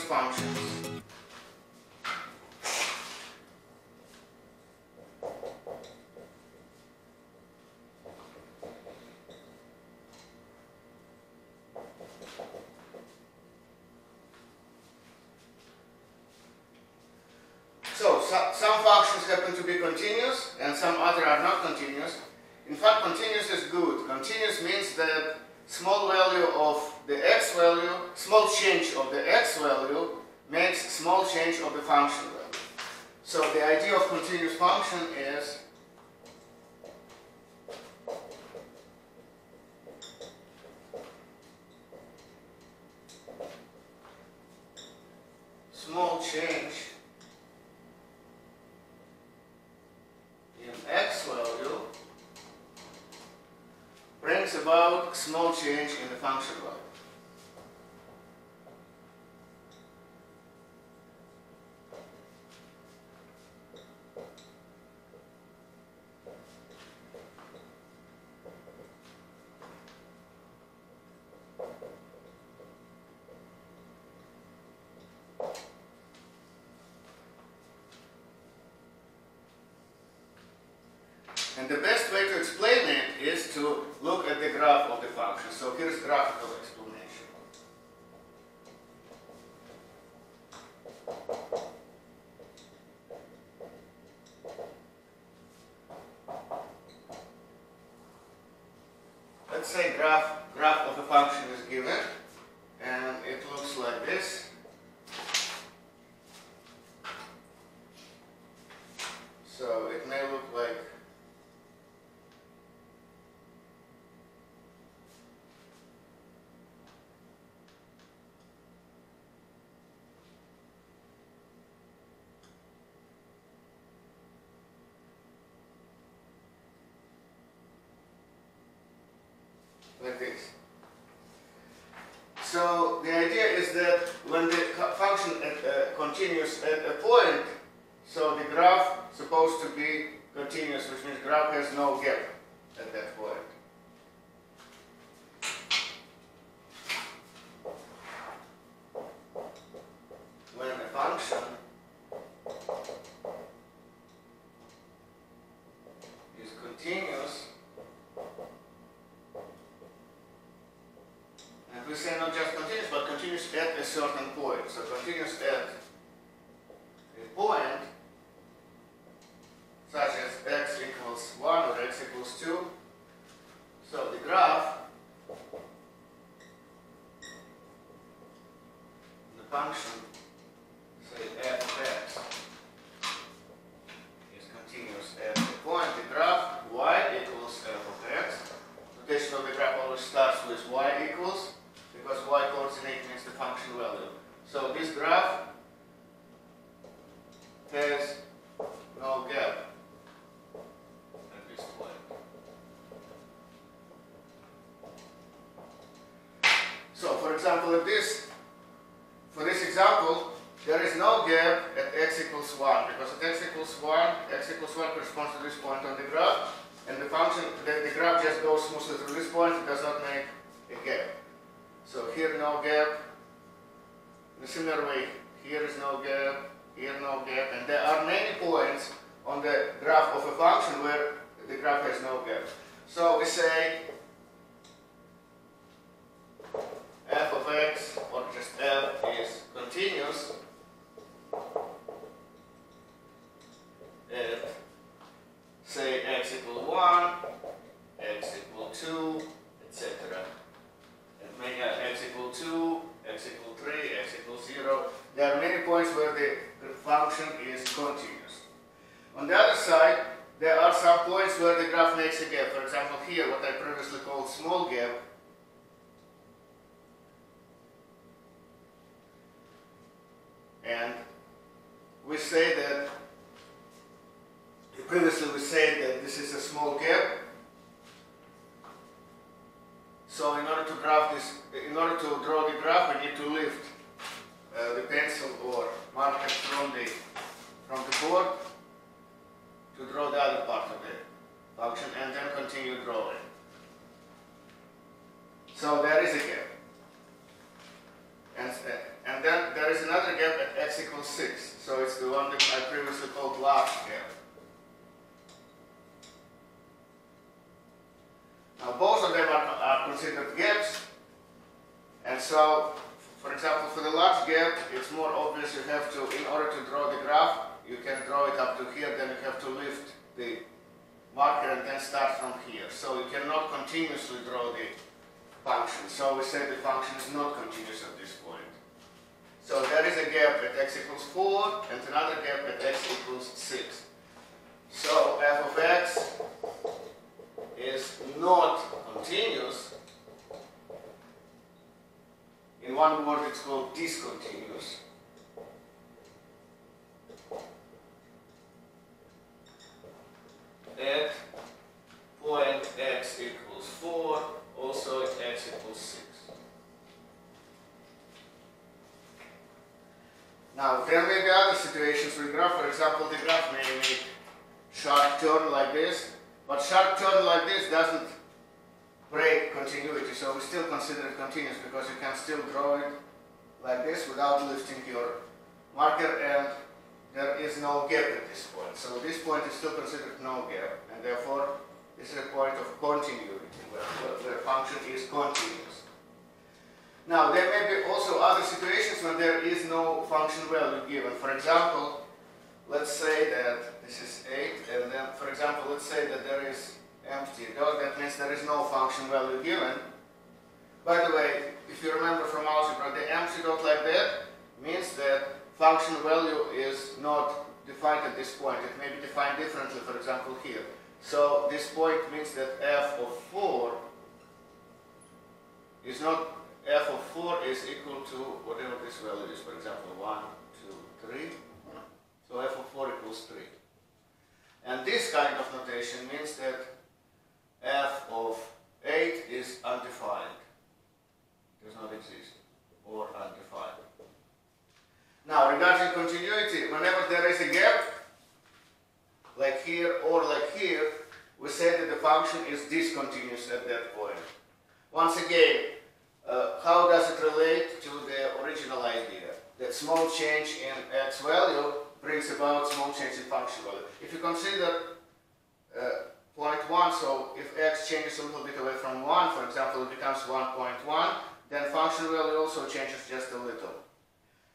functions. So, so, some functions happen to be continuous and some other are not continuous. In fact, continuous is good. Continuous means that small value of the x value, small change of the x value makes small change of the function value. So the idea of continuous function is small change in x value brings about small change in the function value. And the best way to explain it is to look at the graph of the function. So here's graphical explanation. Let's say graph graph of a function is given and it looks like this. So it may look like like this. So the idea is that when the function at, uh, continues at a point, so the graph supposed to be continuous, which means graph has no gap at that point. When a function is continuous, And we say not just continuous, but continuous at a certain point. So continuous at a point such as x equals 1 or x equals 2. So the graph, the function, say f of x, is continuous at a point. The graph y equals f of x. Notation of the graph always starts with y equals, because y coordinate means the function value. So this graph has no gap at this point. So for example, if this, for this example, there is no gap at x equals 1, because at x equals 1, x equals 1 corresponds to this point on the graph, and the function, the, the graph just goes smoothly through this point, it does not make a gap. So here no gap. In a similar way, here is no gap, here no gap, and there are many points on the graph of a function where the graph has no gap. So we say f of x, or just f, is continuous at say x equal 1, x equal 2, etc. And may have x equal 2, x equal 3, x equal 0. There are many points where the function is continuous. On the other side, there are some points where the graph makes a gap. For example, here, what I previously called small gap. And we say that, previously we said that this is a small gap. So in order to graph this, in order to draw the graph, we need to lift uh, the pencil or marker from the from the board to draw the other part of the function and then continue drawing. So there is a gap. And, and then there is another gap at x equals 6. So it's the one that I previously called large gap. Now both of them are, are considered gaps. And so, for example, for the large gap, it's more obvious you have to, in order to draw the graph, you can draw it up to here, then you have to lift the marker and then start from here. So you cannot continuously draw the function. So we say the function is not continuous at this point. So there is a gap at x equals 4 and another gap at x equals 6. So f of x is not continuous. In one word it's called discontinuous. At point x equals 4, also at x equals 6. Now, there may be other situations with graph. For example, the graph may make sharp turn like this, but sharp turn like this doesn't break continuity, so we still consider it continuous because you can still draw it like this without lifting your marker and there is no gap at this point. So this point is still considered no gap and therefore this is a point of continuity where, where the function is continuous. Now there may be also other situations when there is no function value given. For example, let's say that this is 8 and then for example let's say that there is empty dot that means there is no function value given. By the way if you remember from algebra the empty dot like that means that function value is not defined at this point. It may be defined differently for example here. So this point means that f of 4 is not f of 4 is equal to whatever this value is for example 1 2 3 so f of 4 equals 3. And this kind of notation means that f of 8 is undefined. Does not exist. Or undefined. Now, regarding continuity, whenever there is a gap, like here or like here, we say that the function is discontinuous at that point. Once again, uh, how does it relate to the original idea? That small change in x value brings about small change in function value. If you consider uh, point 1, so if x changes a little bit away from 1, for example, it becomes 1.1, then function value also changes just a little.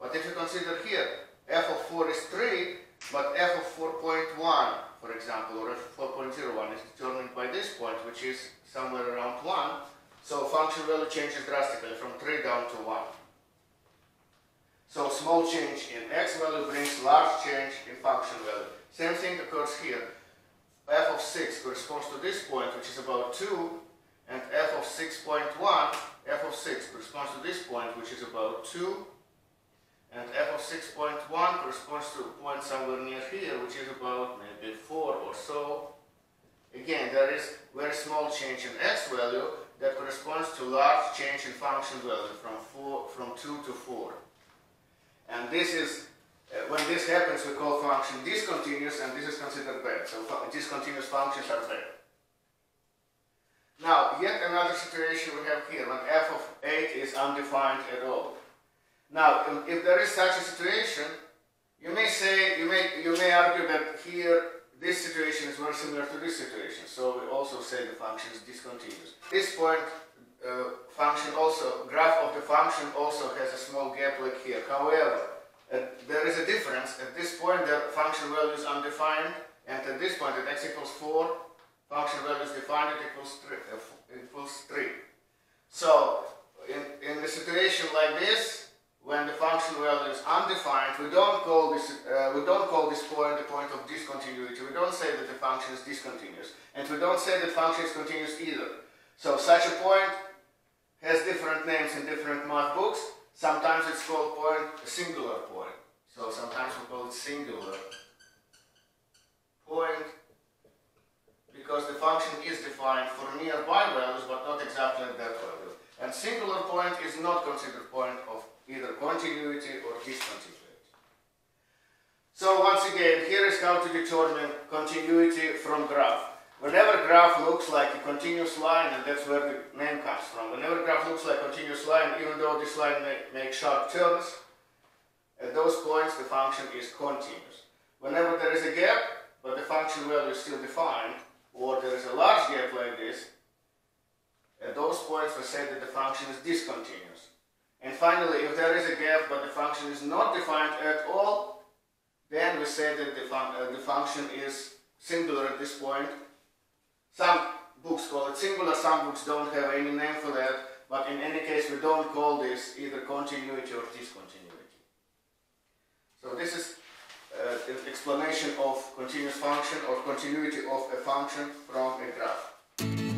But if you consider here, f of 4 is 3, but f of 4.1, for example, or f of 4.01 is determined by this point, which is somewhere around 1, so function value changes drastically from 3 down to 1. So small change in x value brings large change in function value. Same thing occurs here. f of 6 corresponds to this point, which is about 2, and f of 6.1, f of 6 corresponds to this point, which is about 2, and f of 6.1 corresponds to a point somewhere near here, which is about maybe 4 or so. Again, there is very small change in x value that corresponds to large change in function value from, four, from 2 to 4. And this is, uh, when this happens, we call function discontinuous, and this is considered bad. So discontinuous functions are bad. Now, yet another situation we have here, when f of 8 is undefined at all. Now, if there is such a situation, you may say, you may, you may argue that here, this situation is very similar to this situation. So we also say the function is discontinuous. This point, uh, function also, graph of the function also has a small gap like here. However, there is a difference. At this point, the function value is undefined, and at this point, at x equals 4, function value is defined, it equals 3. Uh, equals 3. So, in, in the situation like this, when the function value is undefined, we don't call this uh, we don't call this point the point of discontinuity. We don't say that the function is discontinuous, and we don't say that the function is continuous either. So such a point has different names in different math books. Sometimes it's called point a singular point. So sometimes we call it singular point because the function is defined for nearby values but not exactly at that value. And singular point is not considered point of either continuity or discontinuity. So once again, here is how to determine continuity from graph. Whenever graph looks like a continuous line, and that's where the name comes from, whenever graph looks like a continuous line, even though this line may make sharp turns, At those points, the function is continuous. Whenever there is a gap, but the function value is still defined, or there is a large gap like this, at those points we say that the function is discontinuous. And finally, if there is a gap but the function is not defined at all, then we say that the, fun uh, the function is singular at this point. Some books call it singular, some books don't have any name for that, but in any case we don't call this either continuity or discontinuity. So this is uh, an explanation of continuous function or continuity of a function from a graph.